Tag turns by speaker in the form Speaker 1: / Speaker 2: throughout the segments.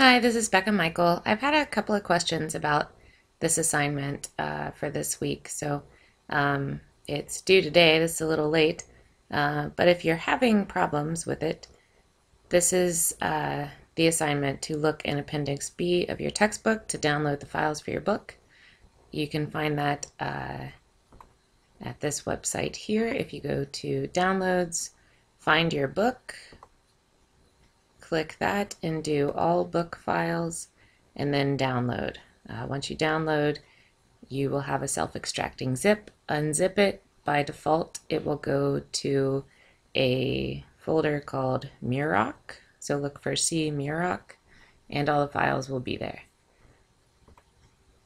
Speaker 1: Hi, this is Bekah Michael. I've had a couple of questions about this assignment uh, for this week, so um, it's due today. This is a little late, uh, but if you're having problems with it, this is uh, the assignment to look in Appendix B of your textbook to download the files for your book. You can find that uh, at this website here. If you go to Downloads, find your book, click that and do all book files and then download. Uh, once you download, you will have a self-extracting zip. Unzip it. By default, it will go to a folder called Murach. So look for C Murach and all the files will be there.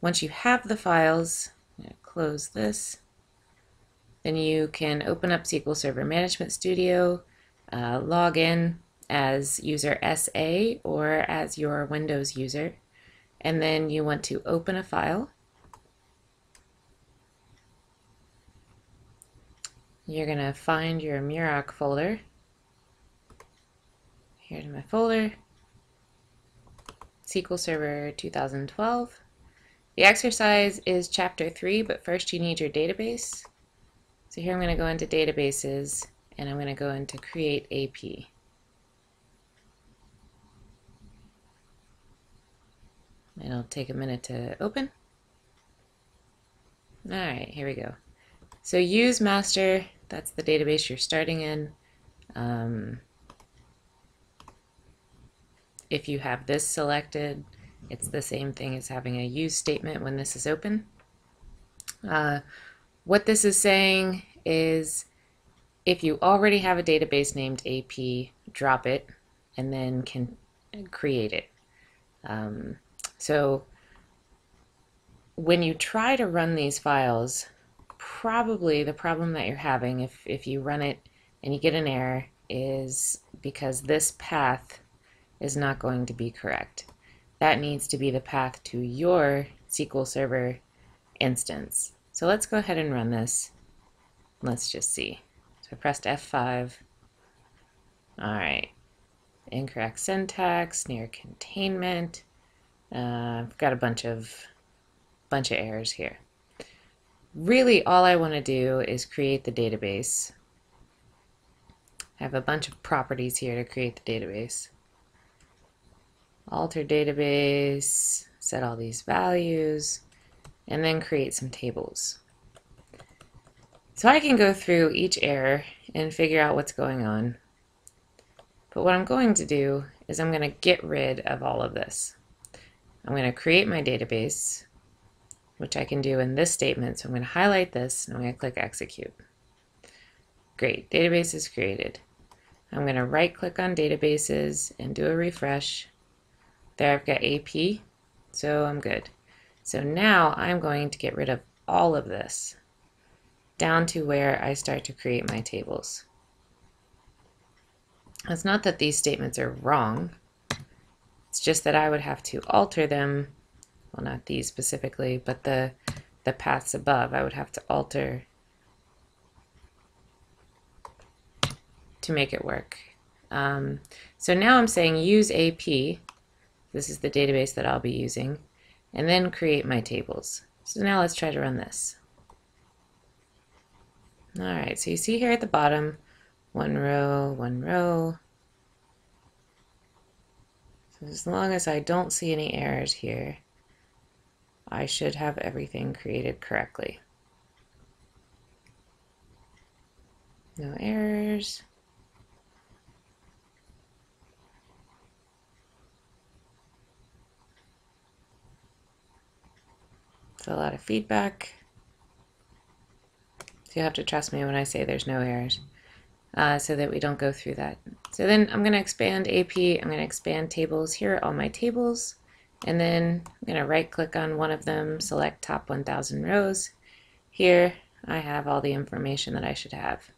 Speaker 1: Once you have the files, close this, then you can open up SQL Server Management Studio, uh, log in, as user SA or as your Windows user. And then you want to open a file. You're going to find your Murach folder. Here's my folder. SQL Server 2012. The exercise is chapter 3, but first you need your database. So here I'm going to go into databases and I'm going to go into create AP. It'll take a minute to open. All right, here we go. So use master, that's the database you're starting in. Um, if you have this selected, it's the same thing as having a use statement when this is open. Uh, what this is saying is if you already have a database named AP, drop it and then can create it. Um, so when you try to run these files, probably the problem that you're having if, if you run it and you get an error is because this path is not going to be correct. That needs to be the path to your SQL Server instance. So let's go ahead and run this. Let's just see. So I pressed F5. All right. Incorrect syntax, near containment. Uh, I've got a bunch of bunch of errors here. Really, all I want to do is create the database. I have a bunch of properties here to create the database. Alter database, set all these values, and then create some tables. So I can go through each error and figure out what's going on. But what I'm going to do is I'm going to get rid of all of this. I'm going to create my database, which I can do in this statement. So I'm going to highlight this and I'm going to click execute. Great, database is created. I'm going to right click on databases and do a refresh. There I've got AP, so I'm good. So now I'm going to get rid of all of this down to where I start to create my tables. It's not that these statements are wrong. It's just that I would have to alter them, well not these specifically, but the, the paths above, I would have to alter to make it work. Um, so now I'm saying use AP, this is the database that I'll be using, and then create my tables. So now let's try to run this. All right, so you see here at the bottom, one row, one row, as long as I don't see any errors here, I should have everything created correctly. No errors. It's a lot of feedback. So you have to trust me when I say there's no errors uh, so that we don't go through that. So then I'm going to expand AP, I'm going to expand tables. Here are all my tables. And then I'm going to right click on one of them, select top 1000 rows. Here I have all the information that I should have.